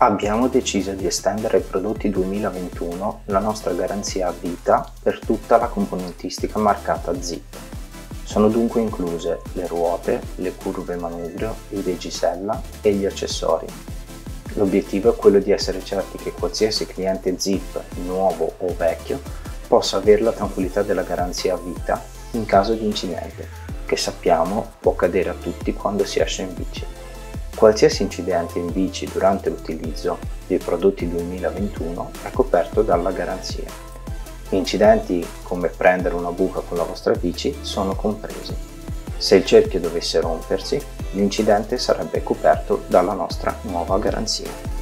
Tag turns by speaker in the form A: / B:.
A: Abbiamo deciso di estendere ai prodotti 2021 la nostra garanzia a vita per tutta la componentistica marcata ZIP. Sono dunque incluse le ruote, le curve manubrio, il regisella e gli accessori. L'obiettivo è quello di essere certi che qualsiasi cliente ZIP, nuovo o vecchio, possa avere la tranquillità della garanzia a vita in caso di incidente, che sappiamo può accadere a tutti quando si esce in bici. Qualsiasi incidente in bici durante l'utilizzo dei prodotti 2021 è coperto dalla garanzia. Incidenti come prendere una buca con la vostra bici sono compresi. Se il cerchio dovesse rompersi, l'incidente sarebbe coperto dalla nostra nuova garanzia.